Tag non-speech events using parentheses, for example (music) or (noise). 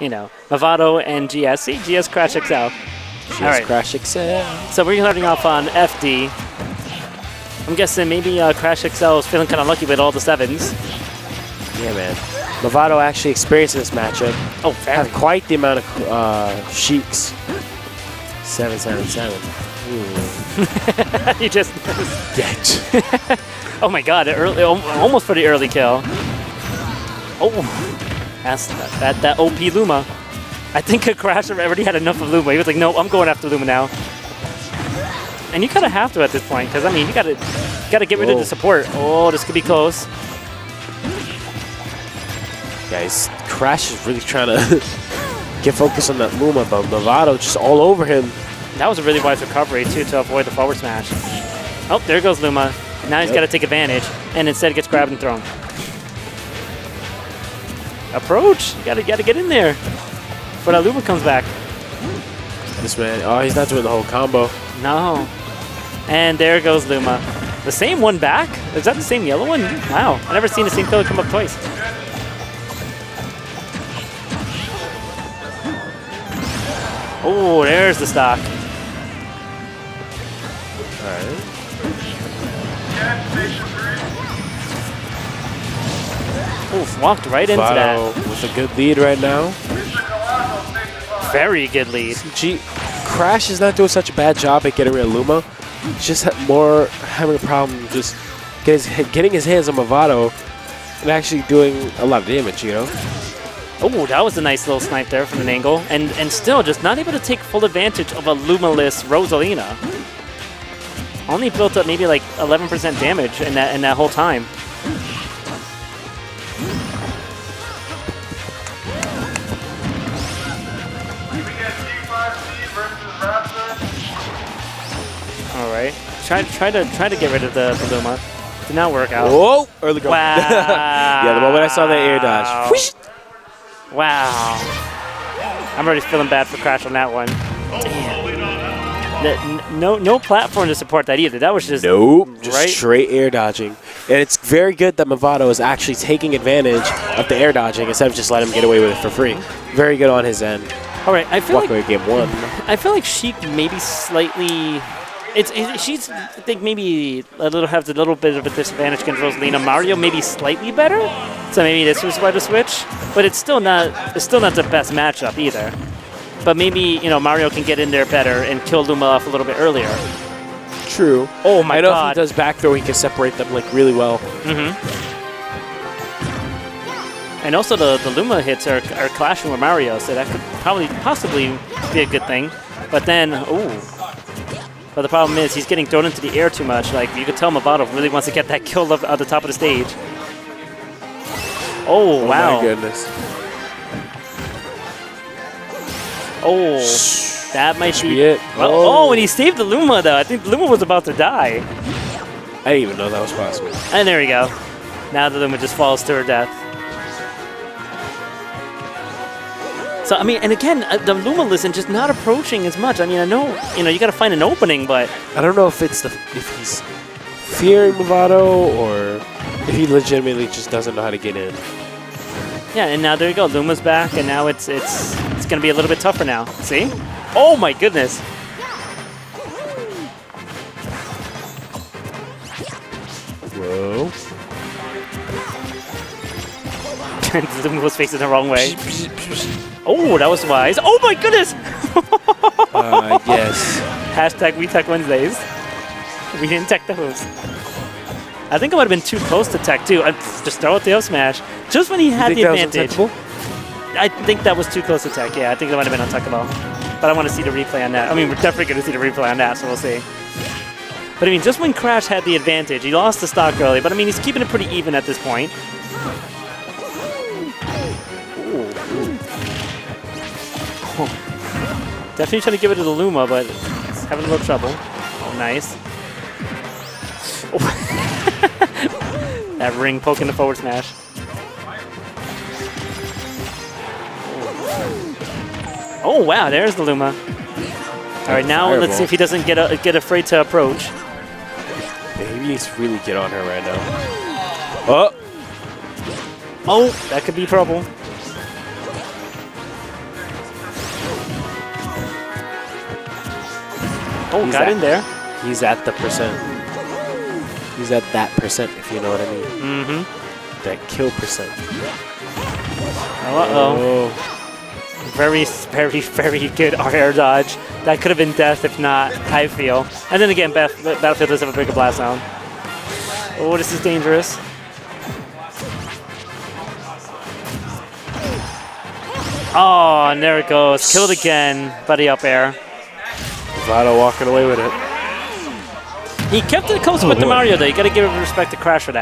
you know, Mavado and GS. See, GS Crash XL. Right. Crash XL. So we're starting off on FD. I'm guessing maybe uh, Crash XL is feeling kind of lucky with all the sevens. Yeah, man. Mavado actually experienced this matchup. Oh, Have quite the amount of uh, sheiks. 777. (laughs) you just. Get. (laughs) Oh my God! Early, almost for the early kill. Oh, that's that that, that OP Luma. I think a Crash already had enough of Luma. He was like, no, I'm going after Luma now. And you kind of have to at this point, because I mean, you gotta gotta get rid of the support. Oh, this could be close. Guys, Crash is really trying to (laughs) get focused on that Luma, but Mavado just all over him. That was a really wise recovery too to avoid the forward smash. Oh, there goes Luma. Now he's Yep. got to take advantage, and instead gets grabbed and thrown. Approach. You gotta gotta get in there. But Aluma comes back. This man, oh, he's not doing the whole combo. No. And there goes Luma. The same one back? Is that the same yellow one? Wow. I've never seen the same color come up twice. Oh, there's the stock. All right. Oof, walked right into that. With a good lead right now. Very good lead. G Crash is not doing such a bad job at getting rid of Luma. Just more having a problem just getting his hands on Mavado and actually doing a lot of damage, you know? Oh, that was a nice little snipe there from an angle. And and still just not able to take full advantage of a Lumaless Rosalina. Only built up maybe like 11% damage in that in that whole time. All right. Try try to try to get rid of the, Luma. Did not work out. Whoa! Early go. (laughs) Wow. yeah, the moment I saw that air dodge. whoosh, Wow. I'm already feeling bad for Crash on that one. Damn. The- no, no platform to support that either. That was just Nope. Just straight air dodging. And it's very good that Mavado is actually taking advantage of the air dodging instead of just letting him get away with it for free. Very good on his end. All right, I feel Walk like away game one. I feel like Sheik maybe slightly. It's it, she's I think maybe a little has a little bit of a disadvantage against Rosalina. Mario maybe slightly better, so maybe this was why the switch. But it's still not it's still not the best matchup either. But maybe you know Mario can get in there better and kill Luma off a little bit earlier. True. Oh my I know god! if he does back throw, he can separate them like really well. Mm-hmm. And also the, the Luma hits are, are clashing with Mario, so that could probably possibly be a good thing. But then, ooh. But the problem is he's getting thrown into the air too much. Like you could tell Mavado really wants to get that (laughs) kill up at the top of the stage. Oh, Oh wow. my goodness. Oh, that might Should be be it. Well, Oh. oh. and he saved the Luma though. I think Luma was about to die. I didn't even know that was possible. And there we go. Now the Luma just falls to her death. So I mean, and again, uh, the Luma listen just not approaching as much. I mean, I know you know you got to find an opening, but I don't know if it's the if he's fearing Mavado or if he legitimately just doesn't know how to get in. yeah. And now there you go, Luma's back, and now it's it's it's gonna be a little bit tougher now. See? Oh my goodness! Whoa. (laughs) Luma was facing the wrong way. Oh, that was wise. Oh my goodness! (laughs) uh, yes. Hashtag we tech Wednesdays. We didn't tech the host. I think it would have been too close to tech too. I just throw it the up smash. Just when he had the that was advantage. I think that was too close to tech. Yeah, I think that might have been on untouchable. But I want to see the replay on that. I mean, we're definitely going to see the replay on that, so we'll see. But I mean, just when Crash had the advantage, he lost the stock early. But I mean, he's keeping it pretty even at this point. Definitely trying to give it to the Luma, but it's having a little trouble. Oh, nice. Oh. (laughs) that ring poking the forward smash. Oh, wow, there's the Luma. All right, now fireball. let's see if he doesn't get a, get afraid to approach. Maybe he's really get on her right now. Oh! Oh, that could be trouble. Oh, he's got at, in there. He's at the percent. He's at that percent, if you know what I mean. Mm-hmm. That kill percent. Oh, Uh-oh. Very, very, very good (laughs) air dodge. That could have been death if not, I feel. And then again, Battlefield Battlefield does have a bigger blast zone. Oh, this is dangerous. Oh, and there it goes. Killed again. Buddy up air. Vado walking away with it. He kept it close with oh, the Mario, though. You got to give him respect to Crash for that.